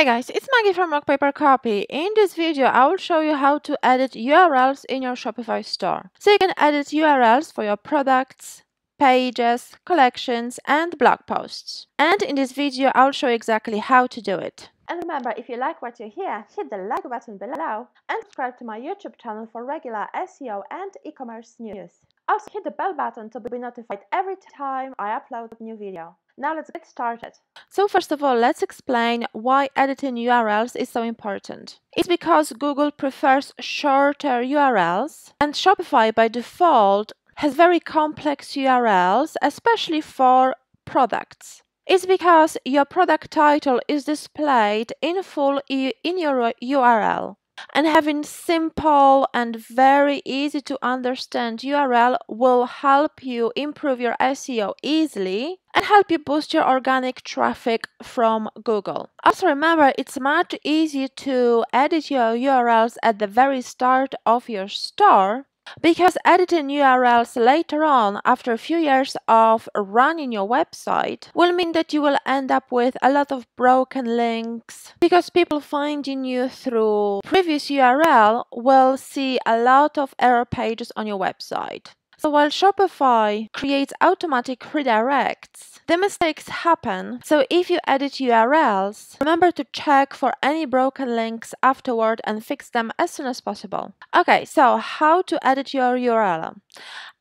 Hey guys, it's Maggie from Rock Paper Copy. In this video, I will show you how to edit URLs in your Shopify store. So you can edit URLs for your products, pages, collections, and blog posts. And in this video, I will show you exactly how to do it. And remember, if you like what you hear, hit the like button below and subscribe to my YouTube channel for regular SEO and e-commerce news. Also hit the bell button to be notified every time I upload a new video. Now let's get started. So first of all, let's explain why editing URLs is so important. It's because Google prefers shorter URLs and Shopify by default has very complex URLs, especially for products. It's because your product title is displayed in full in your URL and having simple and very easy to understand URL will help you improve your SEO easily and help you boost your organic traffic from Google. Also remember it's much easier to edit your URLs at the very start of your store because editing URLs later on, after a few years of running your website, will mean that you will end up with a lot of broken links because people finding you through previous URL will see a lot of error pages on your website. So while Shopify creates automatic redirects, the mistakes happen. So if you edit URLs, remember to check for any broken links afterward and fix them as soon as possible. Okay, so how to edit your URL?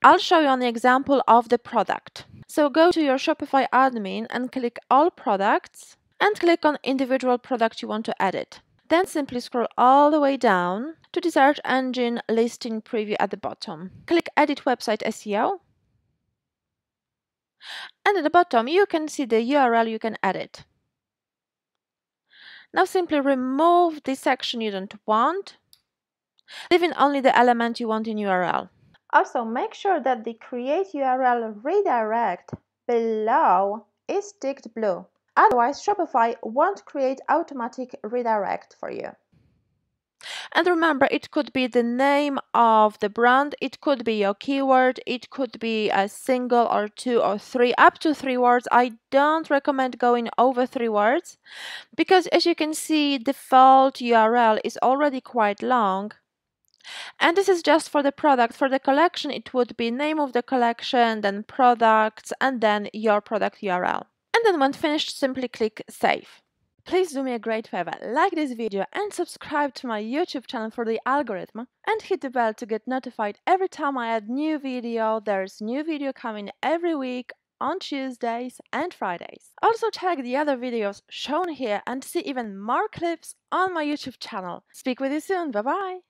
I'll show you an example of the product. So go to your Shopify admin and click all products and click on individual product you want to edit. Then simply scroll all the way down to the search engine listing preview at the bottom. Click Edit Website SEO. And at the bottom, you can see the URL you can edit. Now simply remove the section you don't want, leaving only the element you want in URL. Also, make sure that the Create URL redirect below is ticked blue. Otherwise, Shopify won't create automatic redirect for you. And remember, it could be the name of the brand, it could be your keyword, it could be a single or two or three, up to three words. I don't recommend going over three words because as you can see, default URL is already quite long. And this is just for the product. For the collection, it would be name of the collection, then products, and then your product URL. When finished, simply click Save. Please do me a great favor, like this video and subscribe to my YouTube channel for the algorithm and hit the bell to get notified every time I add new video. There's new video coming every week on Tuesdays and Fridays. Also check the other videos shown here and see even more clips on my YouTube channel. Speak with you soon, bye bye!